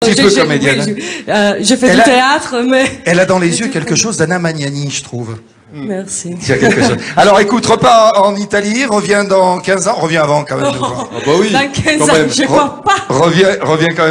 petit J'ai- peu comédienne. Hein. je, euh, fais Elle du a- théâtre, mais Elle a dans les yeux quelque chose d'Anna Magnani, je trouve. Mm. merci. Il y a quelque chose. Alors écoute, repars en Italie, reviens dans 15 ans, reviens avant quand même. je oh, vois. Ah bah oui. Dans 15 ans, je crois pas. Reviens, reviens quand même.